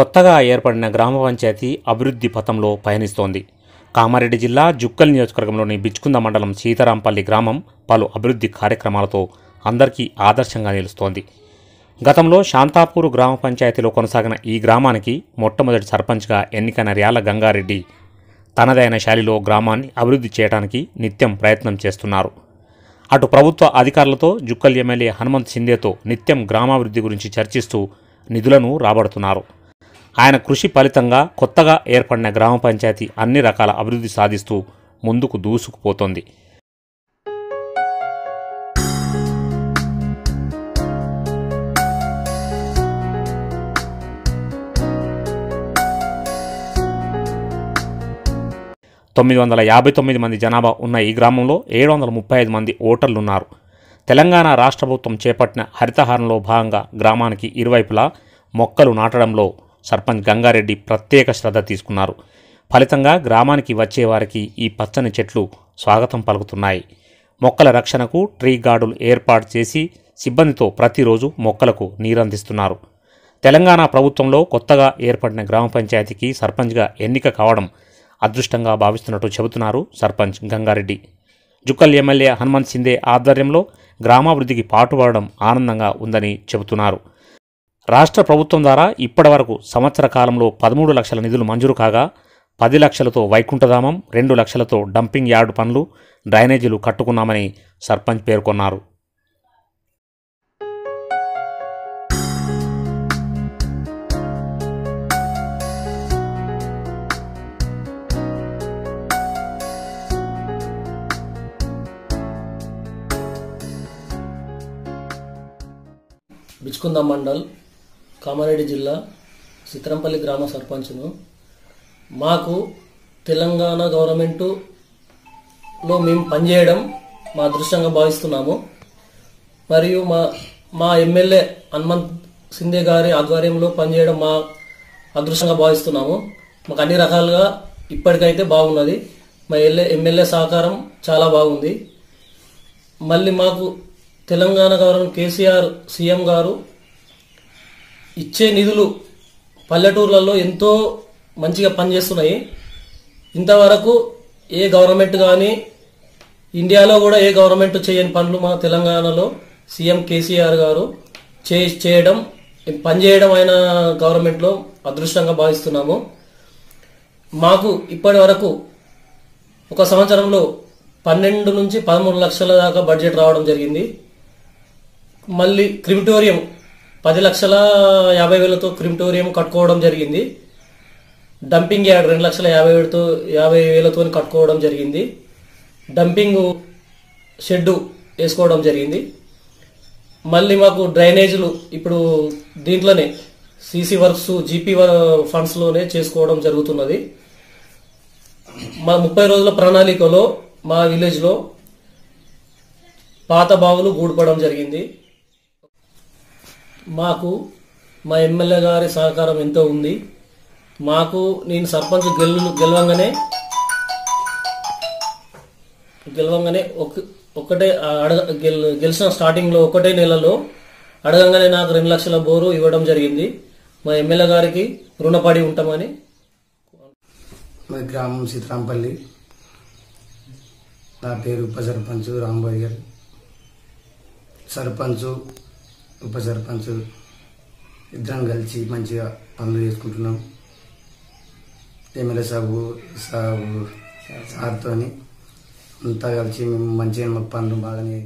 కొత్తగా ఏర్పడిన గ్రామ పంచాయతీ అభివృద్ధి పథంలో పయనిస్తోంది. కామారెడ్డి జిల్లా జుక్కల్ నియోజకవర్గంలోని బిచ్చుకుంద మండలం సీతారాంపల్లి గ్రామం పలు అభివృద్ధి కార్యక్రమాలతో అందరికీ ఆదర్శంగా నిలుస్తోంది. గతంలో శాంతాపూర్ గ్రామ పంచాయతీలో కొనసాగిన ఈ గ్రామానికి మొట్టమొదటి సర్పంచ్గా ఎన్నికైన ర్యాల గంగారెడ్డి తనదైన శైలిలో గ్రామాన్ని అభివృద్ధి చేయడానికి నిత్యం ప్రయత్నం చేస్తున్నారు. అటు ప్రభుత్వ అధికారులతో జుక్కల్ ఎమ్మెల్యే హనుమంత్ సిందేతో నిత్యం గ్రామాభివృద్ధి గురించి చర్చిస్తూ నిధులను రాబడుతున్నారు. ఆయన కృషి ఫలితంగా కొత్తగా ఏర్పడిన గ్రామ పంచాయతీ అన్ని రకాల అభివృద్ధి సాధిస్తూ ముందుకు దూసుకుపోతోంది. తొమ్మిది వందల యాభై తొమ్మిది మంది జనాభా ఉన్న ఈ గ్రామంలో ఏడు వందల ముప్పై ఐదు మంది ఓటర్లు ఉన్నారు తెలంగాణ రాష్ట్ర ప్రభుత్వం చేపట్టిన హరితహారంలో భాగంగా గ్రామానికి ఇరువైపులా మొక్కలు నాటడంలో సర్పంచ్ గంగారెడ్డి ప్రత్యేక శ్రద్ధ తీసుకున్నారు. ఫలితంగా గ్రామానికి వచ్చేవారికి ఈ పచ్చని చెట్లు స్వాగతం పలుకుతున్నాయి. మొక్కల రక్షణకు ట్రీ గార్డులు ఏర్పాటు చేసి సిబ్బందితో ప్రతిరోజు మొక్కలకు నీరందిస్తున్నారు. తెలంగాణ ప్రభుత్వంలో కొత్తగా ఏర్పడిన గ్రామ పంచాయతీకి సర్పంచ్గా ఎన్నిక కావడం అదృష్టంగా భావిస్తున్నట్టు చెబుతున్నారు సర్పంచ్ గంగారెడ్డి. జుక్కల్ ఎమ్మెల్యే హనుమంత్ సిందే ఆధ్వర్యంలో గ్రామాభివృద్ధికి పాటుపడడం ఆనందంగా ఉందని చెబుతున్నారు. రాష్ట్ర ప్రభుత్వం ద్వారా ఇప్పటివరకు సంవత్సర కాలంలో పదమూడు లక్షల నిధులు మంజూరు కాగా పది లక్షలతో వైకుంఠధామం రెండు లక్షలతో డంపింగ్ యార్డు పనులు డ్రైనేజీలు కట్టుకున్నామని సర్పంచ్ పేర్కొన్నారు. బిచ్కుంద మండల్ కామారెడ్డి జిల్లా సిత్రంపల్లి గ్రామ సర్పంచ్ను. మాకు తెలంగాణ గవర్నమెంటులో మేము పనిచేయడం మా అదృష్టంగా భావిస్తున్నాము. మరియు మా మా ఎమ్మెల్యే హనుమంత్ సిందే గారి ఆధ్వర్యంలో పనిచేయడం మా అదృష్టంగా భావిస్తున్నాము. మాకు అన్ని రకాలుగా ఇప్పటికైతే బాగున్నది. మా ఎల్ఏ ఎమ్మెల్యే సహకారం చాలా బాగుంది. మళ్ళీ మాకు తెలంగాణ గవర్నమెంట్ కేసీఆర్ సీఎం గారు ఇచ్చే నిధులు పల్లెటూర్లలో ఎంతో మంచిగా పనిచేస్తున్నాయి. ఇంతవరకు ఏ గవర్నమెంట్ కానీ ఇండియాలో కూడా ఏ గవర్నమెంట్ చేయని పనులు మన తెలంగాణలో సీఎం కేసీఆర్ గారు చే చేయడం పనిచేయడం ఆయన గవర్నమెంట్లో అదృష్టంగా భావిస్తున్నాము. మాకు ఇప్పటి వరకు ఒక సంవత్సరంలో పన్నెండు నుంచి పదమూడు లక్షల దాకా బడ్జెట్ రావడం జరిగింది. మళ్ళీ క్రిమిటోరియం పది లక్షల యాభై వేలతో క్రిమిటోరియం కట్టుకోవడం జరిగింది. డంపింగ్ యార్డ్ రెండు లక్షల యాభై వేలతో యాభై వేలతో కట్టుకోవడం జరిగింది. డంపింగ్ షెడ్డు వేసుకోవడం జరిగింది. మళ్ళీ మాకు డ్రైనేజీలు ఇప్పుడు దీంట్లోనే సీసీ వర్క్స్ జీపీ ఫండ్స్లోనే చేసుకోవడం జరుగుతున్నది. మా ముప్పై రోజుల ప్రణాళికలో మా విలేజ్లో పాత బావులు గూడుపడం జరిగింది. మాకు మా ఎమ్మెల్యే గారి సహకారం ఎంతో ఉంది. మాకు నేను సర్పంచ్ గెలు గెలవంగానే గెలవంగానే ఒక ఒకటే అడగ గెల్ గెలిచిన స్టార్టింగ్లో ఒకటే నెలలో అడగంగానే నాకు రెండు లక్షల బోరు ఇవ్వడం జరిగింది. మా ఎమ్మెల్యే గారికి రుణపడి ఉంటామని. మా గ్రామం సీతారాంపల్లి. నా పేరు ఉప సర్పంచ్ రాంబాయ్ గారు. సర్పంచ్ ఉప సర్పంచ్ ఇద్దరం కలిసి మంచిగా పనులు చేసుకుంటున్నాం. ఎమ్మెల్యే సాబు సాబు సార్తో అంతా కలిసి మేము మంచిగా పనులు బాగానే